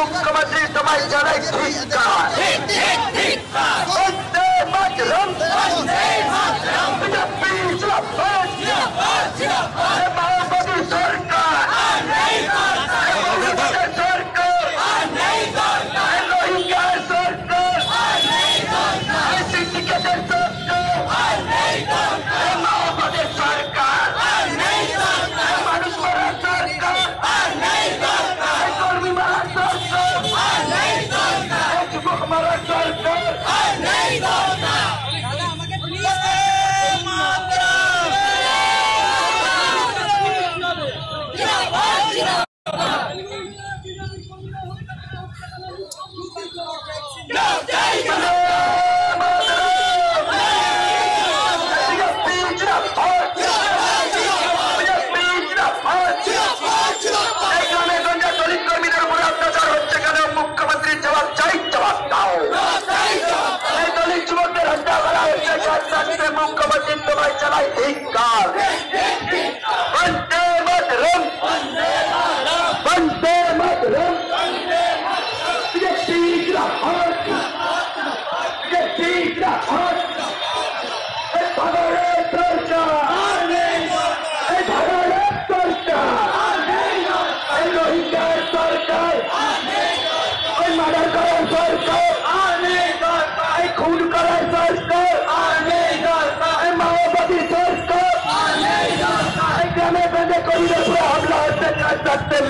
মুখ্যমন্ত্রী তোমায় জানাই ধিক্কার বন্দে মাতরম মুখ্যমন্ত্রী তোমায় চালাই ধিক্কার বন্দে মাতরম বন্দে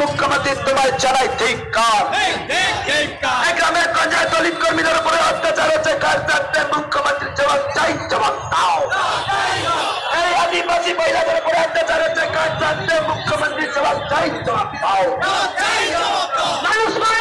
মুখ্যমন্ত্রী তোমায় চালাই ধিক্কার এই গ্রামের গঞ্জে দলিত কর্মীদের উপরে অত্যাচার হচ্ছে কাজ করতে মুখ্যমন্ত্রী জবাব চাই জবাব দাও। এই আদিবাসী মহিলাদের উপরে অত্যাচার হচ্ছে কাজ করতে মুখ্যমন্ত্রী জবাব চাই জবাব দাও। মানুষ মারা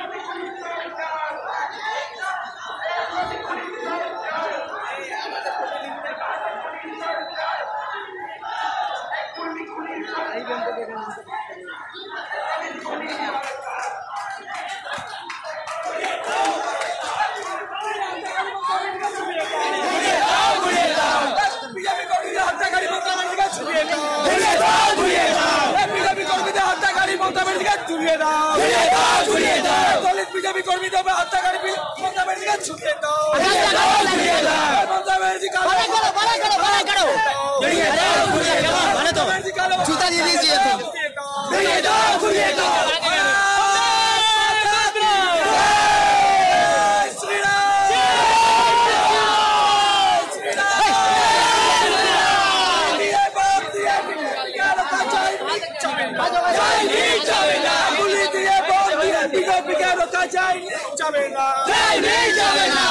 বিজেপি কর্মীদের হত্যাকারী মমতা ব্যানার্জিকে ছুড়িয়ে দাও ঘুরিয়ে দাও ঘুরিয়ে দাও বিজেপি কর্মীদের হত্যাকারী মমতা ছুড়িয়ে দাও। ঘুরিয়ে দাও ঘুরিয়ে দাও। দলিত বিজেপি কর্মীদের হত্যাকারী মমতা ব্যানার্জিকে ছুড়িয়ে দাও। ঘুরিয়ে দাও ঘুরিয়ে দাও। মমতা ব্যানার্জি কালো। ঘুরিয়ে দাও ঘুরিয়ে দাও। মানে তো। জুতা দিয়ে দিয়েছি ঘুরিয়ে দাও ঘুরিয়ে দাও। যাবে না যাবে না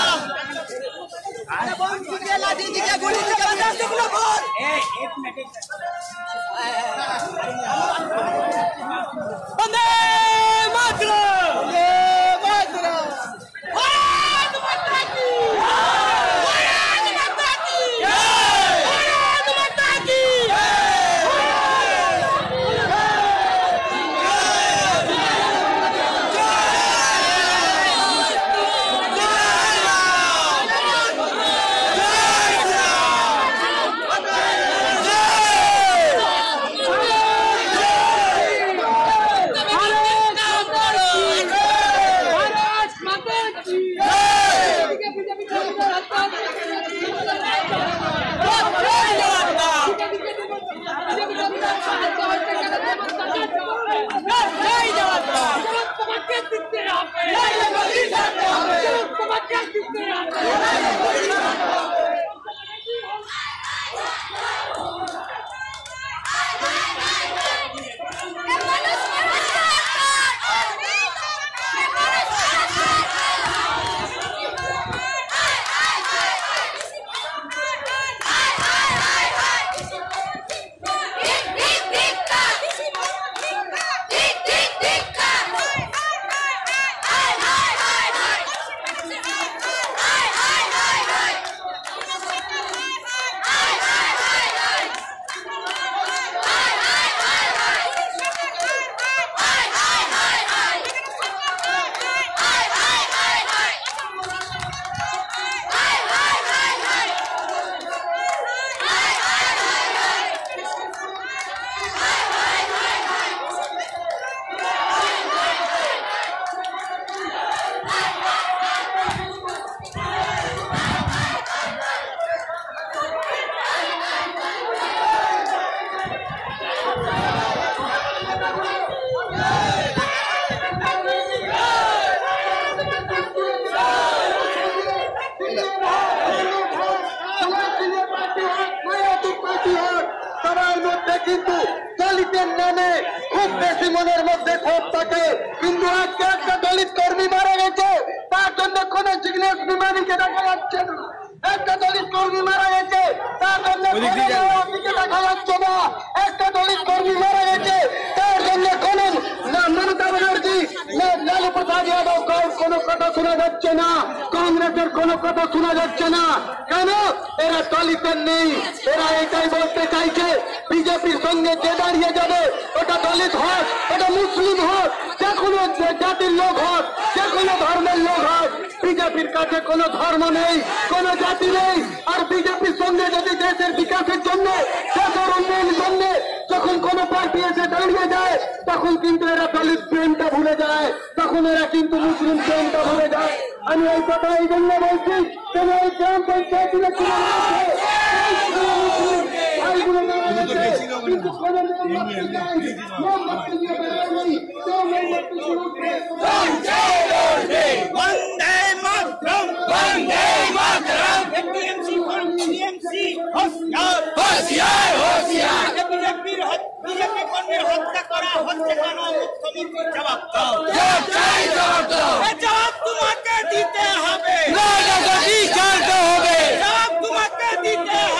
মাতরম やばい。ね、こ শোনা যাচ্ছে না। কংগ্রেসের কোনো কথা শোনা যাচ্ছে না। কেন? এরা দলিতের নেই। এরা এটাই বলতে চাইছে, বিজেপির সঙ্গে যে দাঁড়িয়ে যাবে, ওটা দলিত হোক, ওটা মুসলিম হোক, যে কোনো জাতির লোক হোক যে কোনো ধর্মের লোক হোক বিজেপির কাছে কোনো ধর্ম নেই, কোনো জাতি নেই। আর বিজেপির সঙ্গে যদি দেশের বিকাশের জন্য, দেশের উন্নয়নের জন্য যখন কোনো পার্টি এসে দাঁড়িয়ে যায়, তখন কিন্তু এরা দলিত প্রেমটা ভুলে যায়, তখন এরা কিন্তু মুসলিম প্রেমটা ভুলে যায়। আমি এই কথা এই জন্য বলছি কেন এই গ্রাম পঞ্চায়েত কিন্তু কোনো মোমবাতি নেই মোমবাতি নিয়ে বেরোয়নি কেউ মোমবাতি শুরু করে Bande Mataram Bande Mataram APMC for TMC হোশিয়ার হোশিয়ার হোশিয়ার বিজেপির বিজেপি কর্মীর হত্যা করা হচ্ছে কেন মুখ্যমন্ত্রী জবাব দাও জবাব চাই জবাব দাও জবাব তোমাকে দিতে হবে ছাড়তে হবে জবাব তোমাকে দিতে হবে ছাড়তে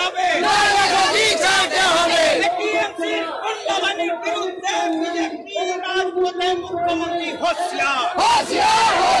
किसानी विरुद्ध मुख्यमंत्री होशियार होशियार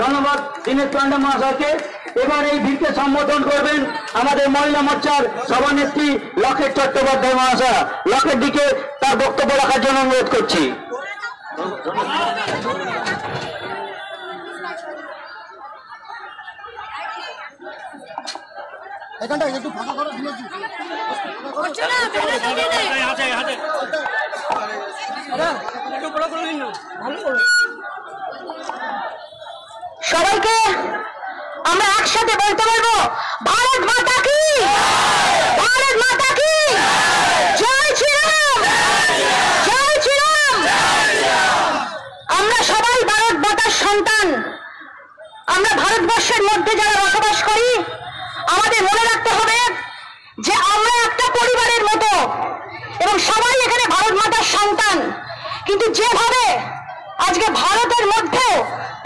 ধন্যবাদ দিনেশ পান্ডা মহাশয়কে। এবার এই ভিড়কে সম্বোধন করবেন আমাদের মহিলা মোর্চার সভানেত্রী লকেট চট্টোপাধ্যায় মহাশয়। লক্ষের দিকে তার বক্তব্য রাখার জন্য অনুরোধ করছি। ভালো সবাইকে আমরা একসাথে বলতে পারব, ভারত মাতা কি? ভারত মাতা কি? জয় শ্রীরাম! জয় শ্রীরাম! আমরা সবাই ভারত মাতার সন্তান। আমরা ভারতবর্ষের মধ্যে যারা বসবাস করি, আমাদের মনে রাখতে হবে যে আমরা একটা পরিবারের মতো এবং সবাই এখানে ভারত মাতার সন্তান। কিন্তু যেভাবে আজকে ভারতের মধ্যেও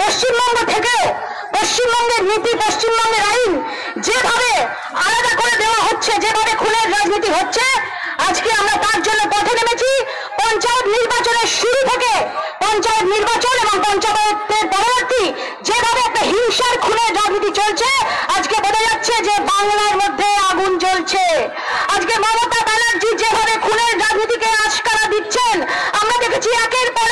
পশ্চিমবঙ্গ থেকে পশ্চিমবঙ্গের নীতি, পশ্চিমবঙ্গের আইন যেভাবে আলাদা করে দেওয়া হচ্ছে, যেভাবে খুনের রাজনীতি হচ্ছে, আজকে আমরা তার জন্য পথে নেমেছি। পঞ্চায়েত নির্বাচনের শুরু থেকে পঞ্চায়েত নির্বাচন এবং পঞ্চায়েতের পরবর্তী যেভাবে একটা হিংসার খুনের রাজনীতি চলছে, আজকে বোঝা যাচ্ছে যে বাংলার মধ্যে আগুন জ্বলছে। আজকে মমতা ব্যানার্জি যেভাবে খুনের রাজনীতিকে আশকারা দিচ্ছেন, আমরা দেখেছি একের পর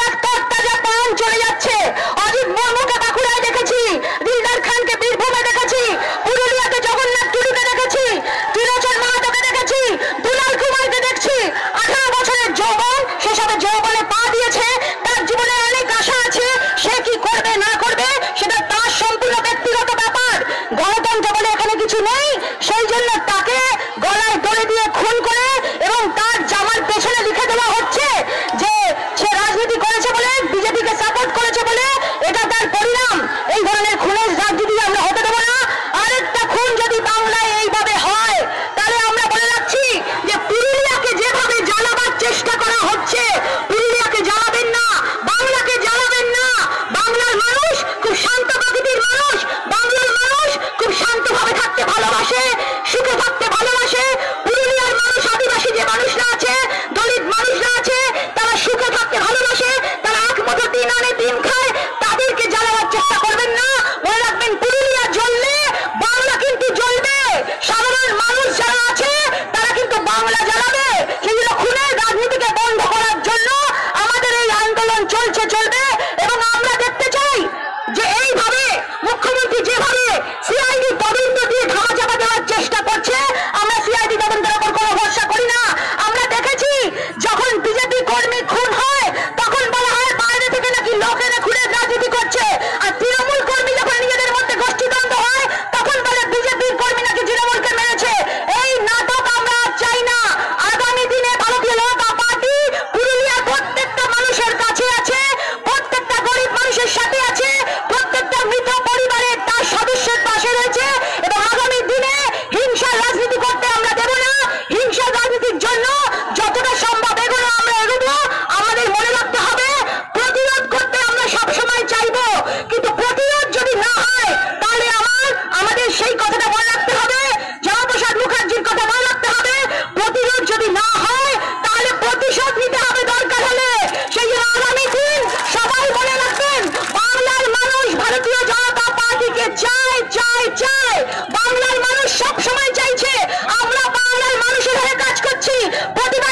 but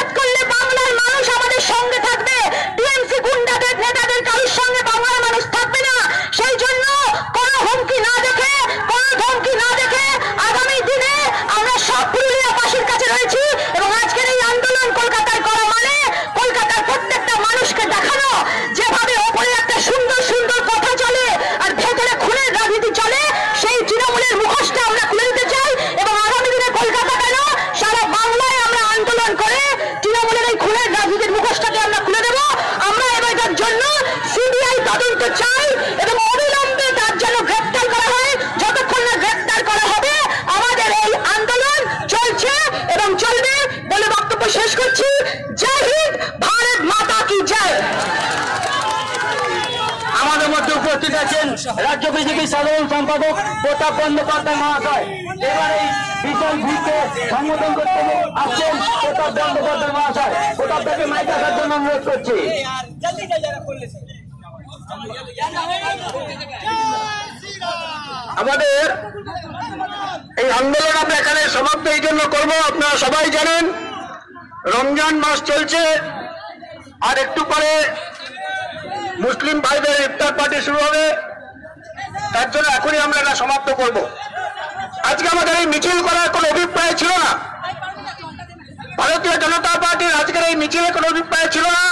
বিএনপি সাধারণ সম্পাদক প্রতাপ বন্দ্যোপাধ্যায় মহাশয়। এবার এই বিশাল ভিড়কে সম্বোধন করতে আসছেন প্রতাপ বন্দ্যোপাধ্যায় মহাশয়। প্রতাপ দাকে মাইক আসার জন্য অনুরোধ করছি। আমাদের এই আন্দোলন আমরা এখানে সমাপ্ত এই জন্য করব। আপনারা সবাই জানেন, রমজান মাস চলছে। আর একটু পরে মুসলিম ভাইদের ইফতার পার্টি শুরু হবে। তার জন্য এখনই আমরা এটা সমাপ্ত করব। আজকে আমাদের এই মিছিল করার কোনো অভিপ্রায় ছিল না। ভারতীয় জনতা পার্টির আজকের এই মিছিলে কোনো অভিপ্রায় ছিল না।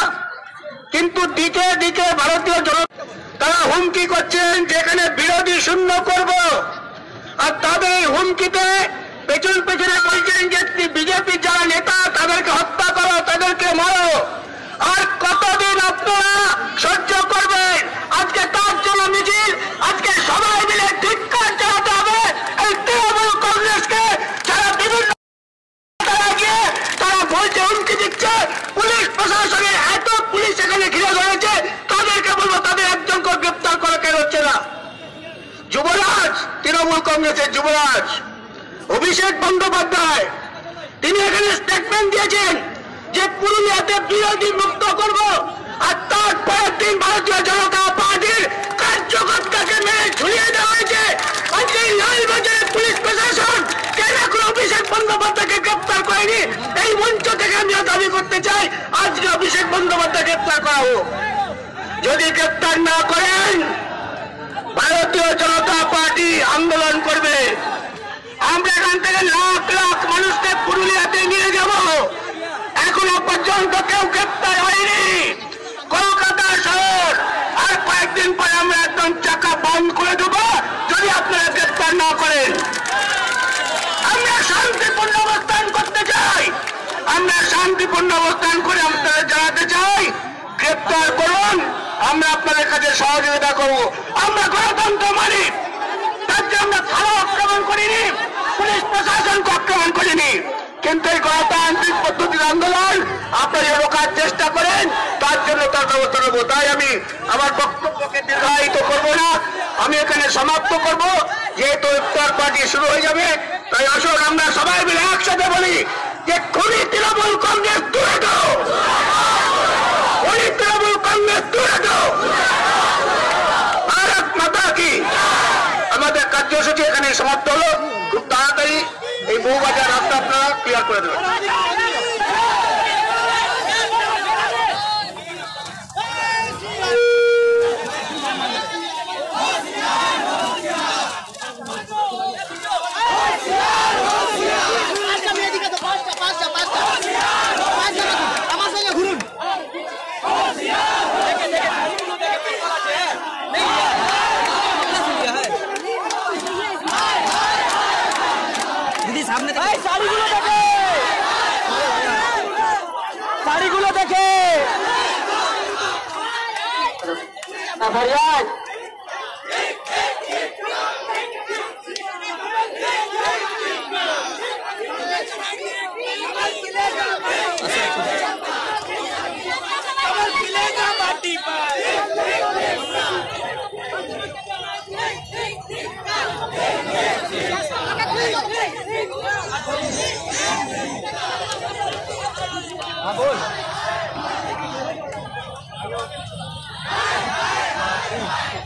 কিন্তু দিকে দিকে ভারতীয় জনতা তারা হুমকি করছেন যেখানে বিরোধী শূন্য করব। আর তাদের এই হুমকিতে পেছন পেছনে বলছেন যে বিজেপির যারা নেতা, তাদেরকে হত্যা করো, তাদেরকে মারো। আর কতদিন আপনারা সহ্য করবেন? আজকে তার জন্য মিছিল আজকে সবাই মিলে ধিক্কার চালাতে হবে এই তৃণমূল কংগ্রেসকে যারা বিভিন্ন তারা গিয়ে তারা বলছে হুমকি দিচ্ছে পুলিশ প্রশাসনের এত পুলিশ এখানে ঘিরে ধরেছে তাদেরকে বলব তাদের একজনকে গ্রেপ্তার করা কেন হচ্ছে না যুবরাজ তৃণমূল কংগ্রেসের যুবরাজ অভিষেক বন্দ্যোপাধ্যায় তিনি এখানে স্টেটমেন্ট দিয়েছেন যে পুরুলিয়াতে বিরোধী মুক্ত করব আর তারপরের দিন ভারতীয় জনতা পার্টির কার্যকর্তাকে মেরে ঝুলিয়ে দেওয়া হয়েছে আজকে এই লালবাজারের পুলিশ প্রশাসন কেন এখন অভিষেক বন্দ্যোপাধ্যায়কে গ্রেপ্তার করেনি এই মঞ্চ থেকে আমি দাবি করতে চাই, আজকে অভিষেক বন্দ্যোপাধ্যায় গ্রেপ্তার করা হোক। যদি গ্রেপ্তার না করেন, ভারতীয় জনতা পার্টি আন্দোলন করবে। আমরা এখান থেকে লাখ লাখ মানুষকে পুরুলিয়াতে নিয়ে যাব। এখনও পর্যন্ত কেউ গ্রেপ্তার হয়নি। কলকাতা শহর, আর কয়েকদিন পরে আমরা একদম চাকা বন্ধ করে দেবো, যদি আপনারা গ্রেপ্তার না করেন। আমরা শান্তিপূর্ণ অবস্থান করতে আমরা শান্তিপূর্ণ অবস্থান করে আপনাদের জানাতে চাই, গ্রেপ্তার করুন, আমরা আপনাদের কাছে সহযোগিতা করব। আমরা গণতন্ত্র মানি, তার জন্য আমরা থানা আক্রমণ করিনি, পুলিশ প্রশাসনকে আক্রমণ করিনি। কিন্তু এই গণতান্ত্রিক পদ্ধতির আন্দোলন আপনারা রোকার চেষ্টা করেন, তার জন্য তার ব্যবস্থা নেব। তাই আমি আমার বক্তব্যকে দীর্ঘায়িত করব না, আমি এখানে সমাপ্ত করব। যেহেতু ইফতার পার্টি শুরু হয়ে যাবে, তাই আসুন আমরা সবাই মিলে একসাথে বলি যে খুনি তৃণমূল কংগ্রেস দূরে দাও। খুনি তৃণমূল কংগ্রেস দূরে দাও। ভারত মাতা কি? আমাদের কার্যসূচি এখানে সমাপ্ত হলো। খুব তাড়াতাড়ি এই বউবাজার রাস্তা আপনারা ক্লিয়ার করে দেবেন। फरियाद हाँ बोल। Yeah.